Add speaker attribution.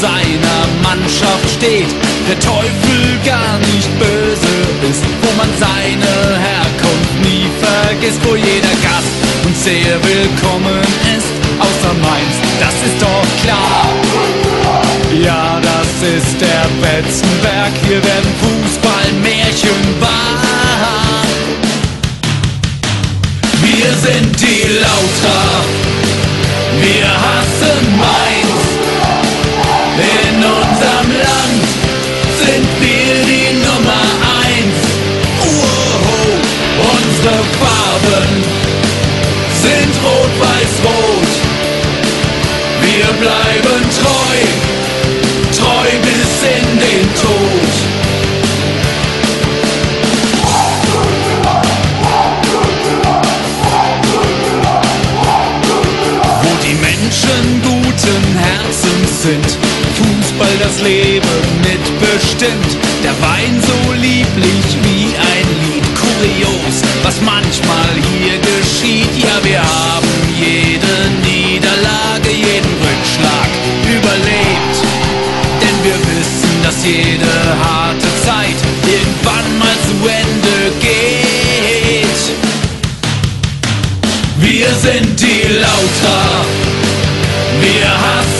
Speaker 1: seiner Mannschaft steht, der Teufel gar nicht böse ist, wo man seine Herkunft nie vergisst, wo jeder Gast uns sehr willkommen ist, außer Mainz, das ist doch klar. Ja, das ist der Betzenberg, hier werden Fußballmärchen wahr. Wir sind unsere Farben sind rot-weiß-rot. Wir bleiben treu, treu bis in den Tod. wo die Menschen guten Herzens sind. Fußball das Leben mitbestimmt. Der Wein so lieblich wie ein Lied. Jede harte Zeit irgendwann mal zu Ende geht. Wir sind die Lauter, wir hassen.